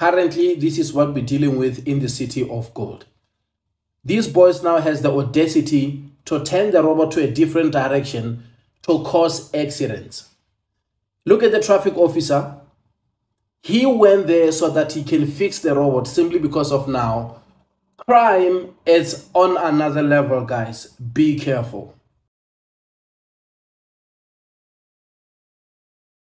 Currently, this is what we're dealing with in the city of gold. These boys now has the audacity to turn the robot to a different direction to cause accidents. Look at the traffic officer. He went there so that he can fix the robot simply because of now. Crime is on another level, guys. Be careful.